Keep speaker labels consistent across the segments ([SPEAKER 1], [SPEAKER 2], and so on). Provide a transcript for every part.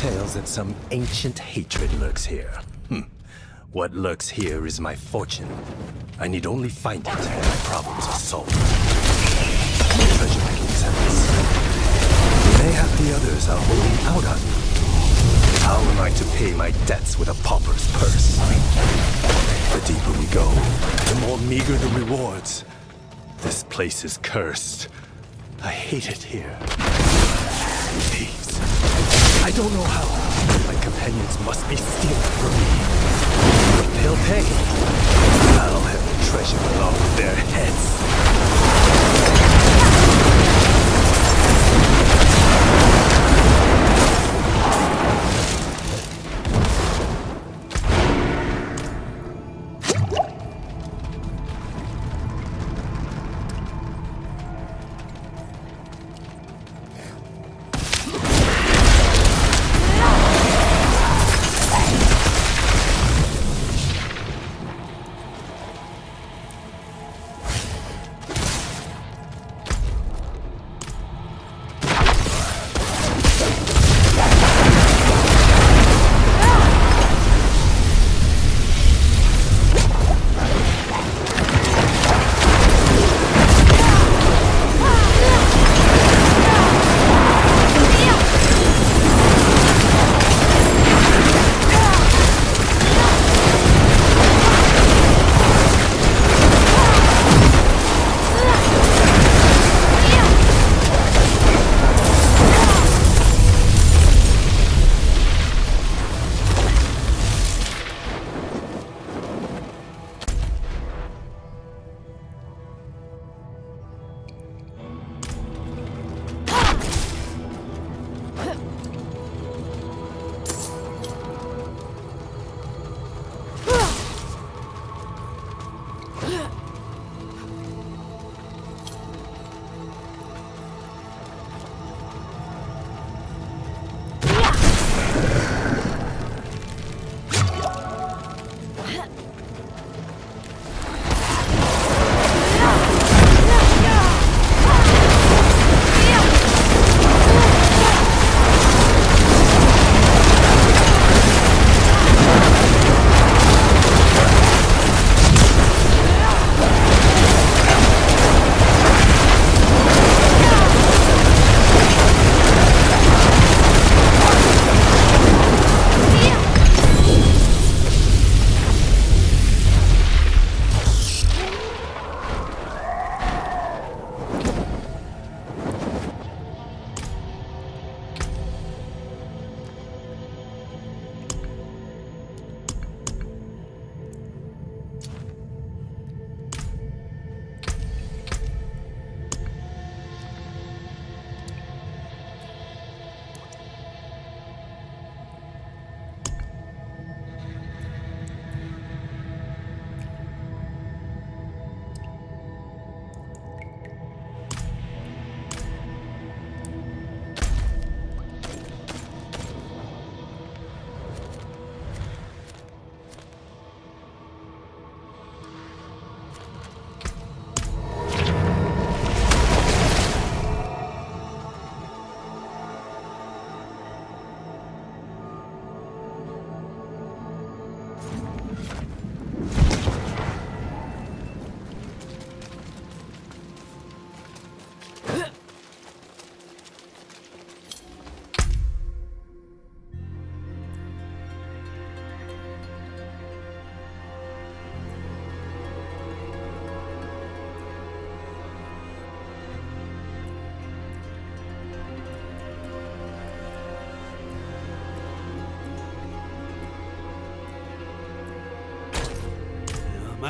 [SPEAKER 1] Tales that some ancient hatred lurks here. Hmm. What lurks here is my fortune. I need only find it, and my problems are solved. Treasure picking samples. Mayhap the others are holding out on me. How am I to pay my debts with a pauper's purse? The deeper we go, the more meager the rewards. This place is cursed. I hate it here. I don't know how. My companions must be stealing from me. But they'll pay. I'll have the treasure with their heads.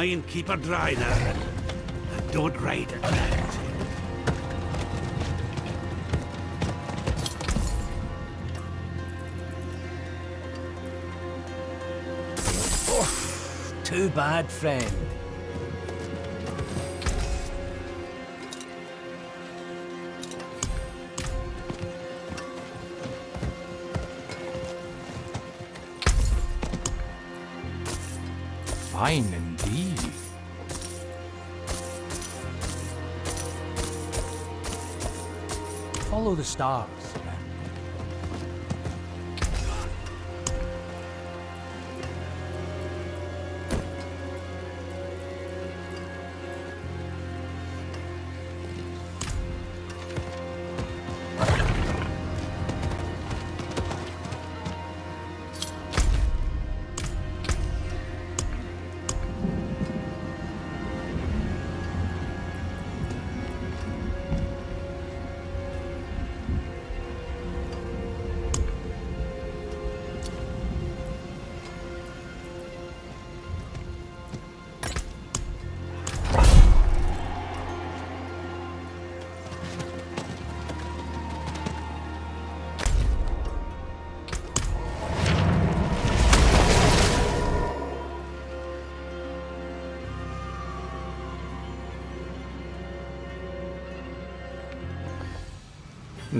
[SPEAKER 2] Mind keep her dry there. And don't ride it that.
[SPEAKER 3] Too bad, friend.
[SPEAKER 4] star.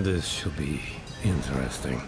[SPEAKER 3] This should be interesting.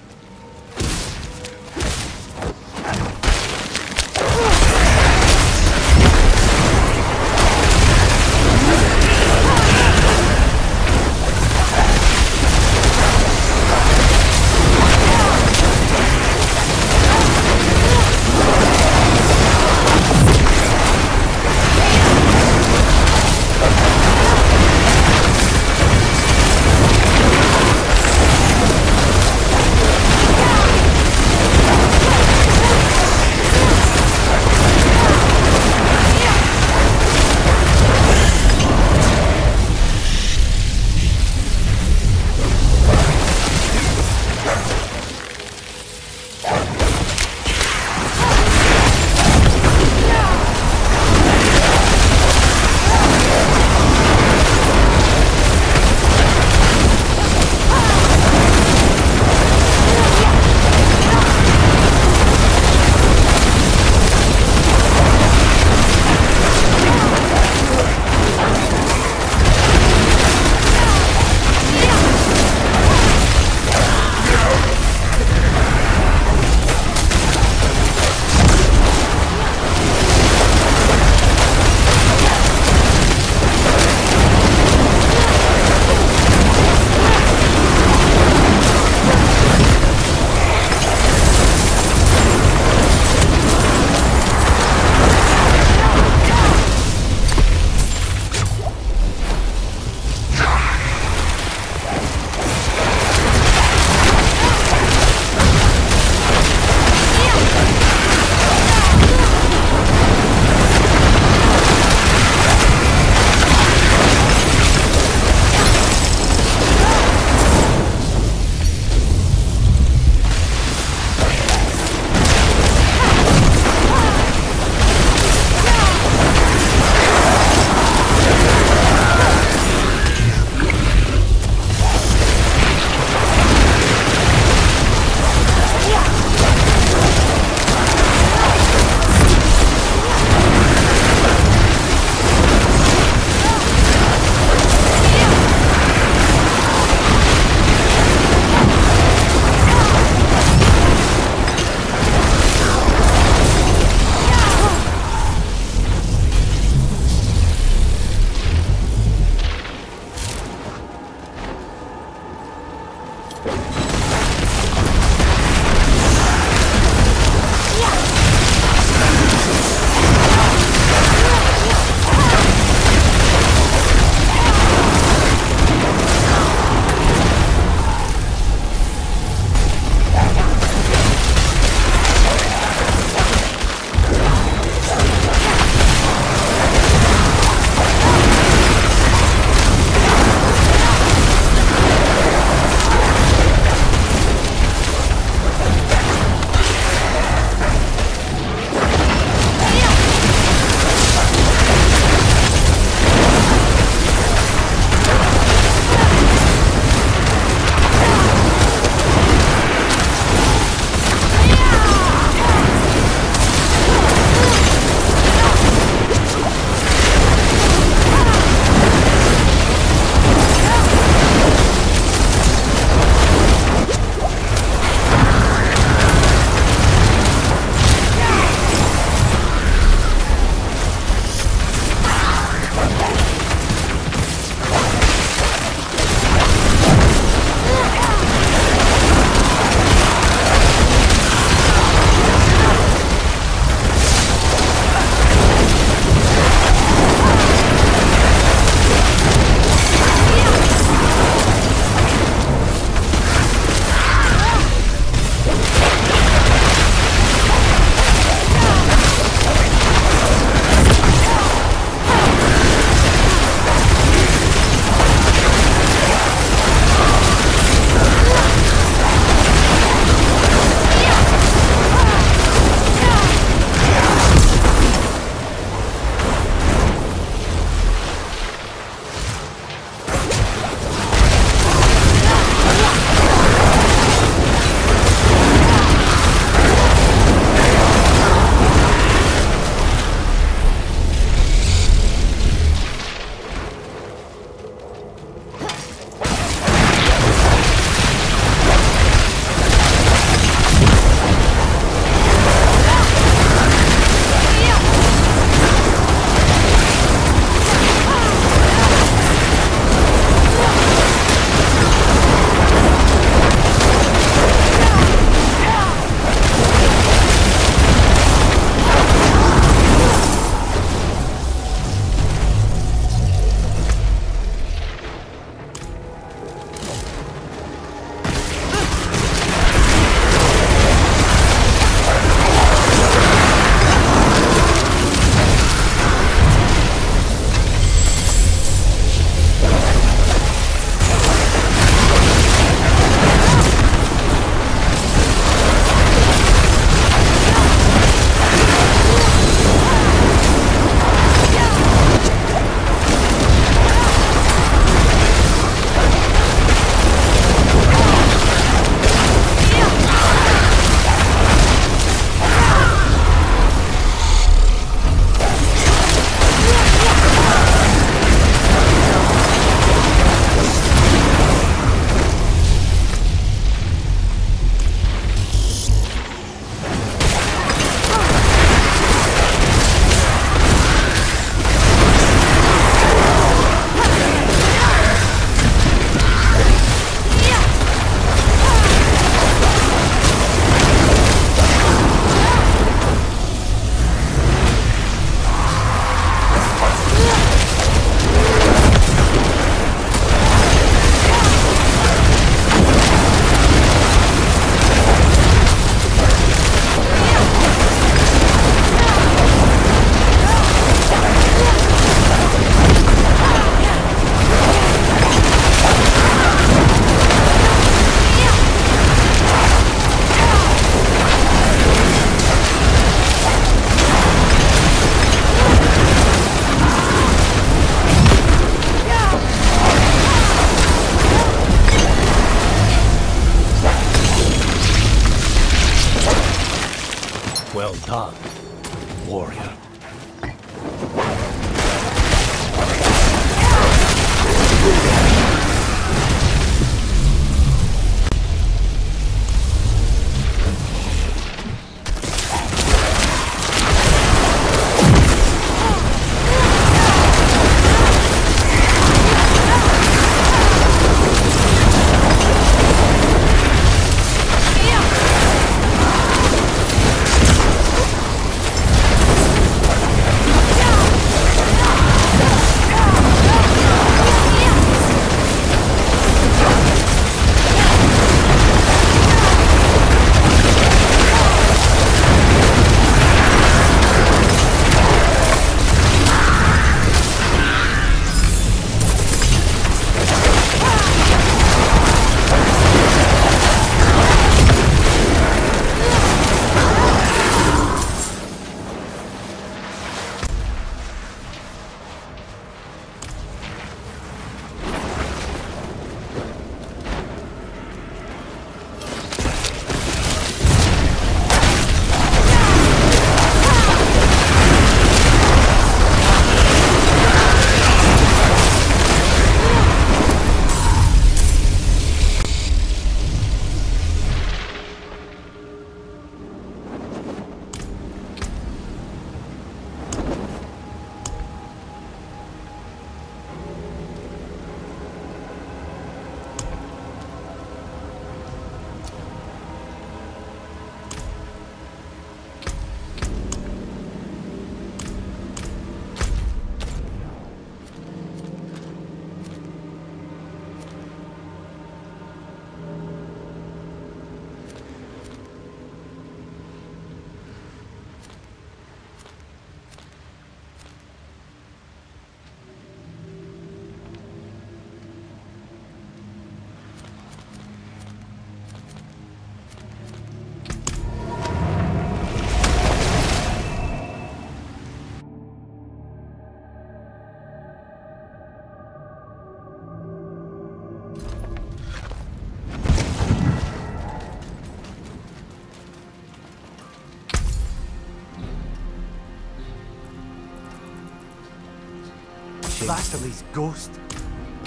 [SPEAKER 1] Vasilly's ghost.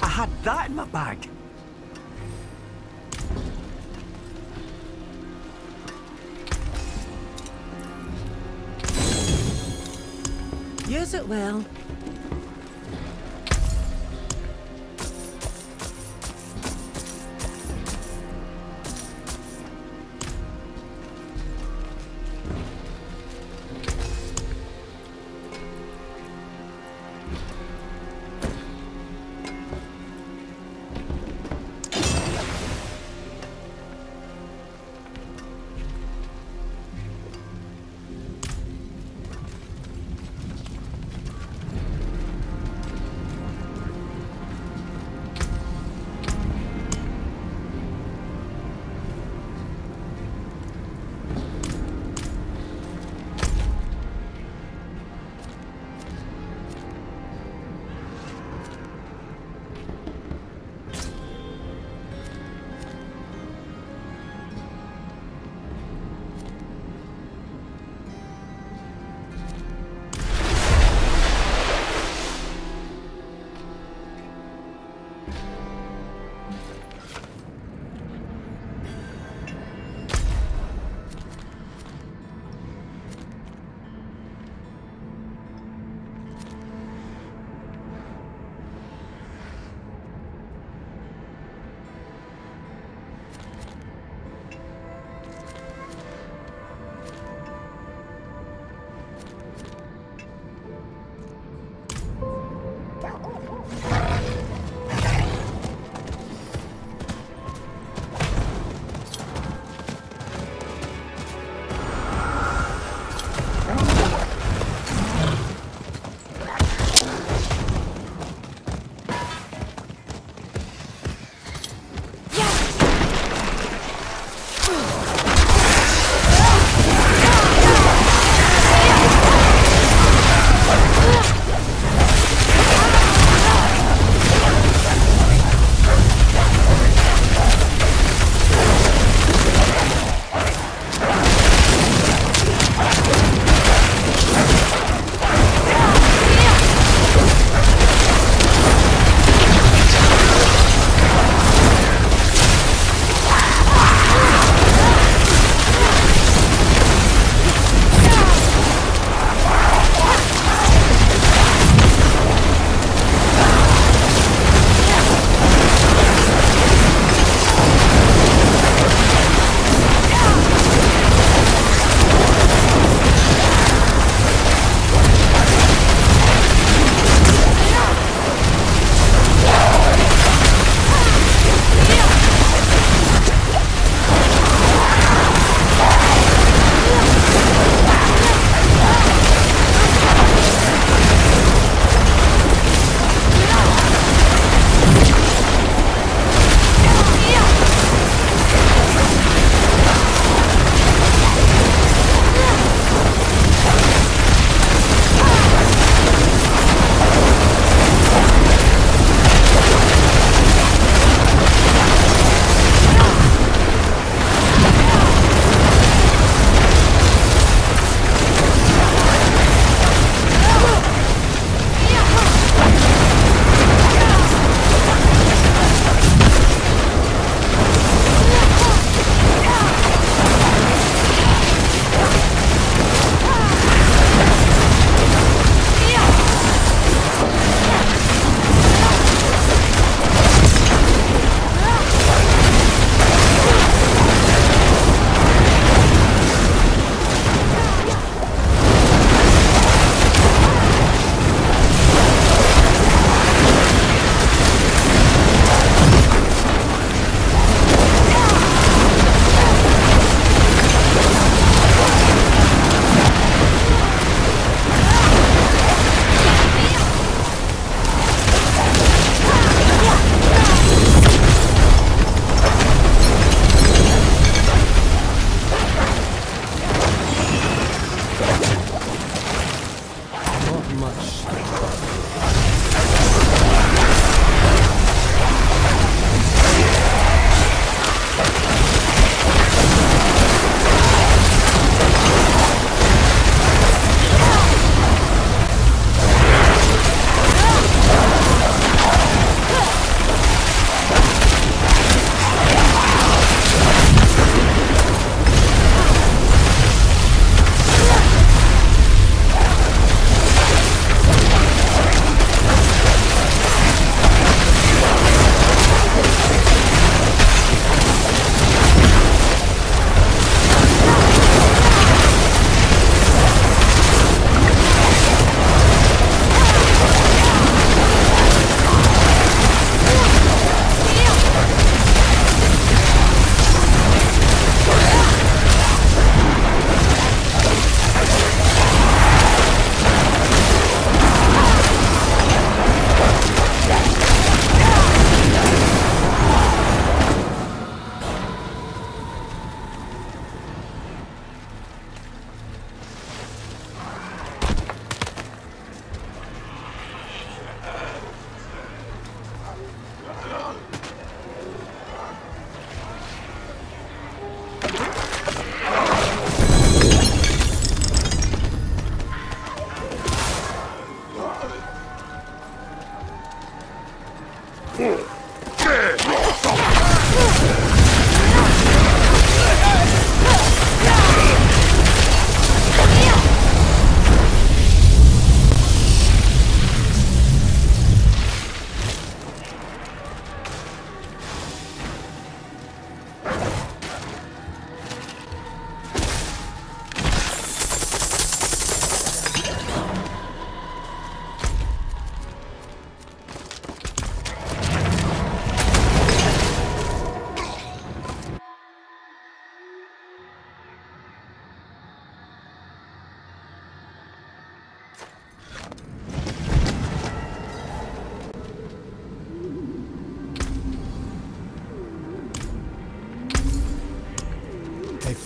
[SPEAKER 1] I had that in my bag.
[SPEAKER 5] Use it well.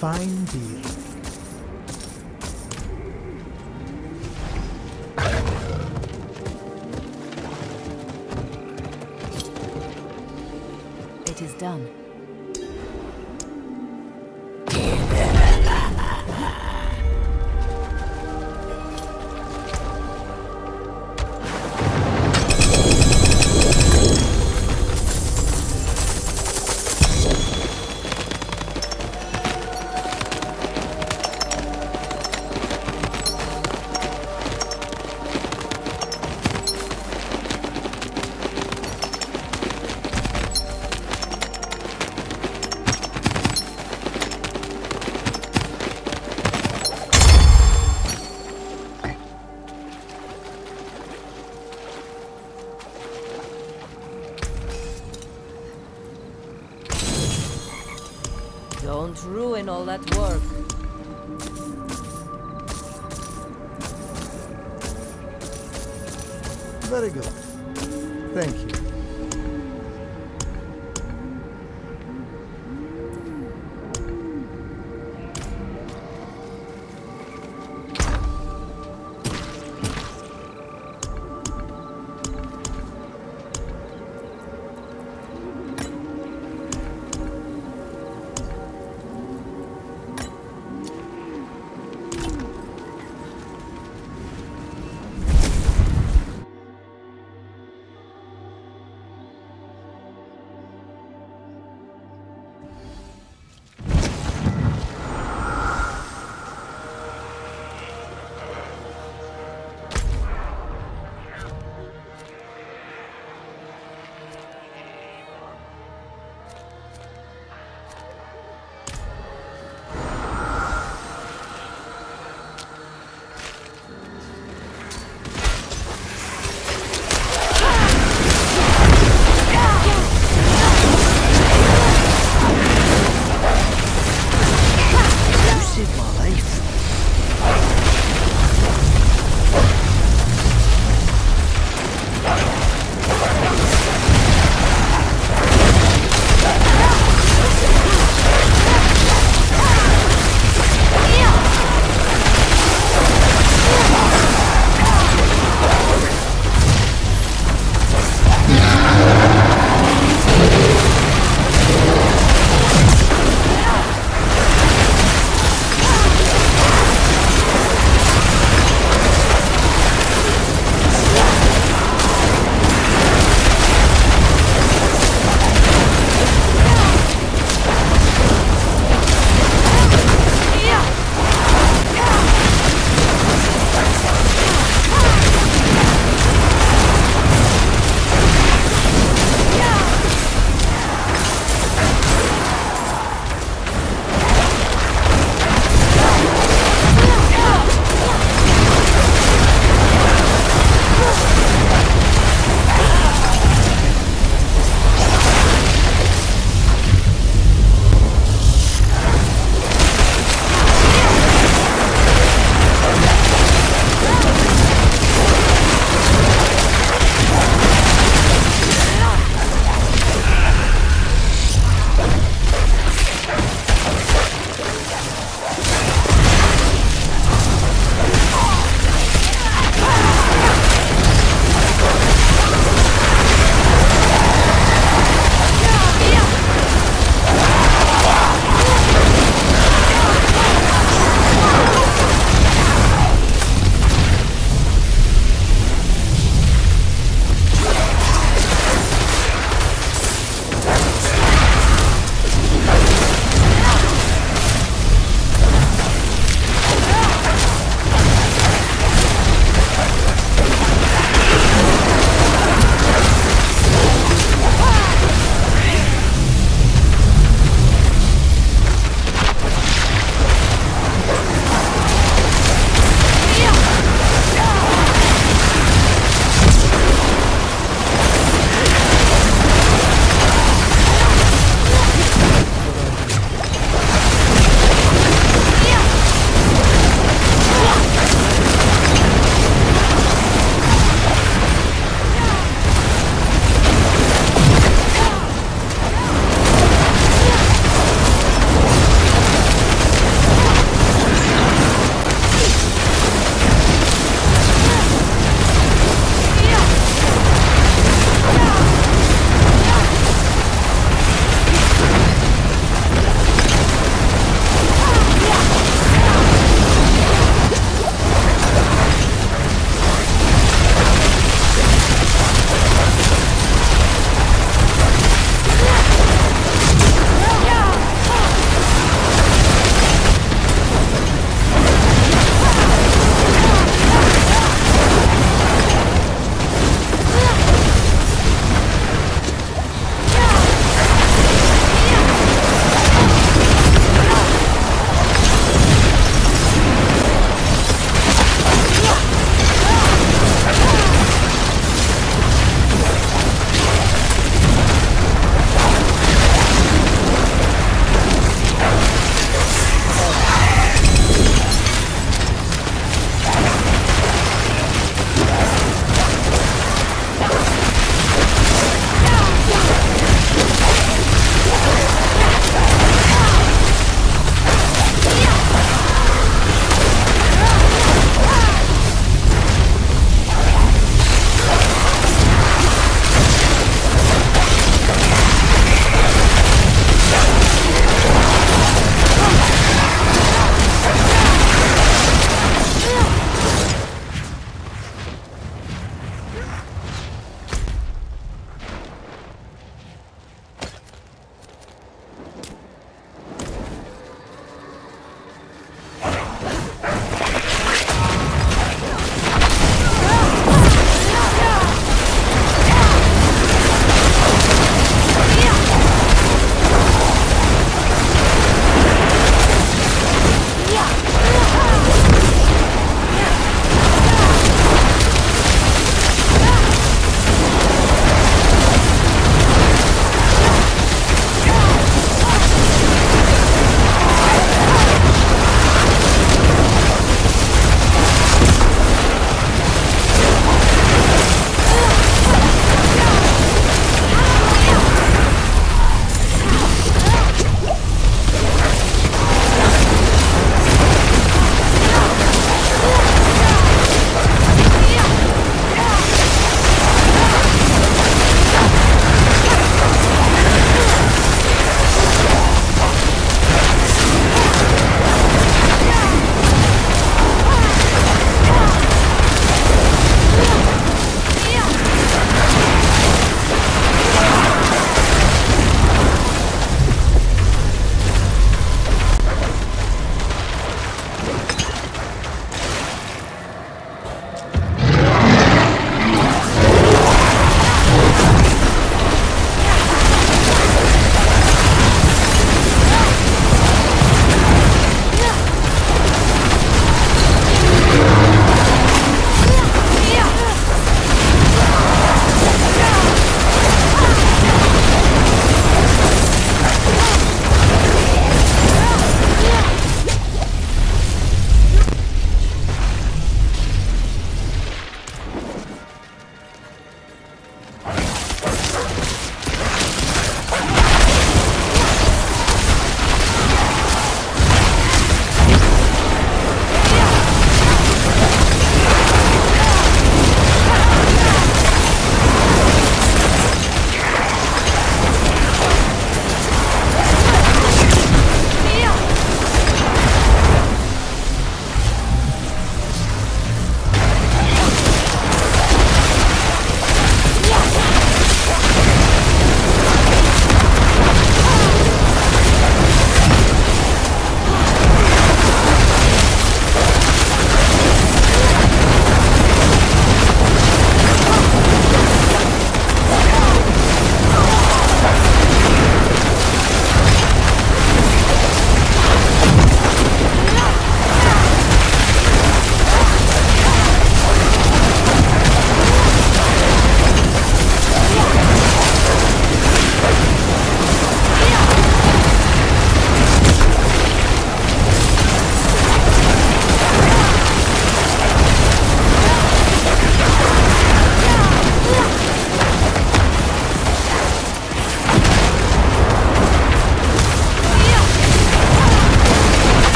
[SPEAKER 5] Fine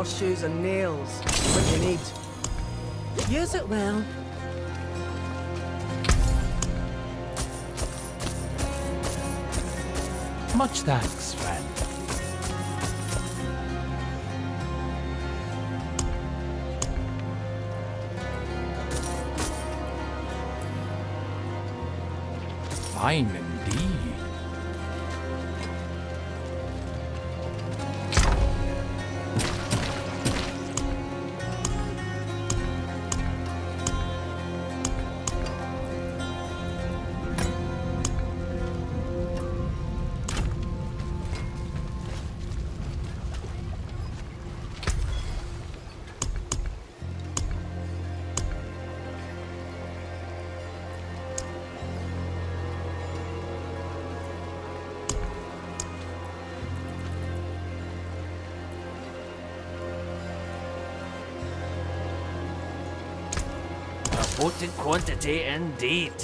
[SPEAKER 5] horseshoes and nails. What you need. Use it well.
[SPEAKER 3] Much thanks,
[SPEAKER 6] potent quantity indeed.